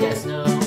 Let us know.